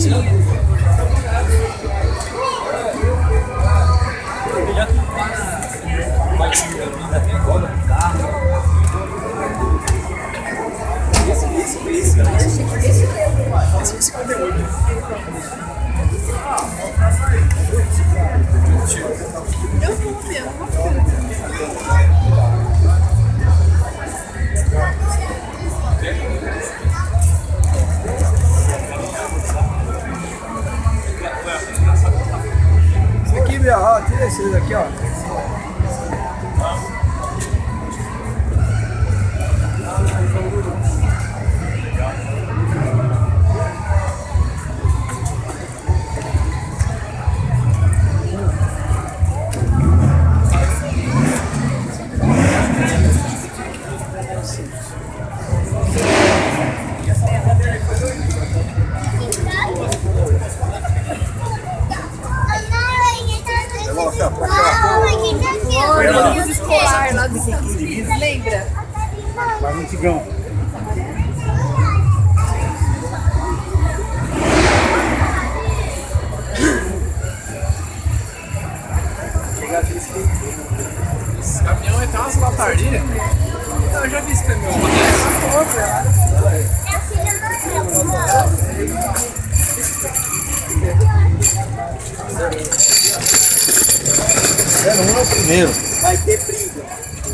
to you. Ó, tira esses aqui, ó. Estados Unidos, lembra? Vai no antigão. Esse caminhão é até umas latarias. Eu já vi esse caminhão. Zero um é o primeiro. Vai ter briga.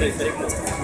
ですね。